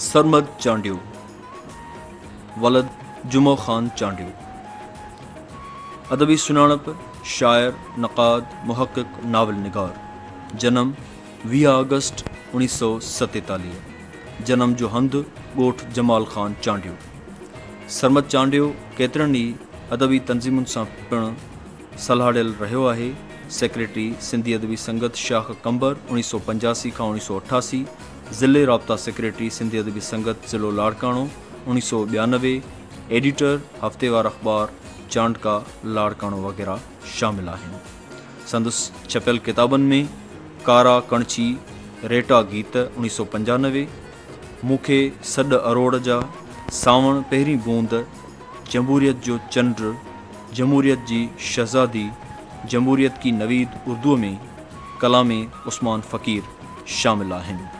सरमद चांडियो, वलद जुमो ख़ान चांडियो। अदबी सुञाणप शाइर नक़ाद मुहक़िक़ नावल निगार। जनम वीह अगस्त उणिवीह सौ जनम जो हंधु ॻोठ जमाल ख़ान चांडियो। सरमद चांडियो केतिरनि ई अदबी तंज़ीमुनि सां पिणु सलाह ॾियल रहियो आहे। सेक्रेटरी सिंधी अदबी संगत शाख कंबर उणिवीह सौ पंजासी खां उणिवीह सौ अठासी। ज़िले राब्ता सेक्रेटरी सिंधी अदबी संगत ज़िलो लाड़काणो उणिवीह सौ ॿियानवे एडिटर, हफ़्तेवार अख़बार, चांडका, लाड़काणो वग़ैरह शामिल आहिनि। संदसि छपियल किताबनि में कारा, कणची, रेटा गीत उणिवीह सौ पंजानवे, मूंखे सॾ अरोड़ जा सावण पहिरीं बूंद, जमहूरियत जो चंड, जमहूरियत जी शहज़ादी, जमहूरियत की नवीद उर्दूअ में कलाम उस्मान फ़क़ीर शामिल आहिनि।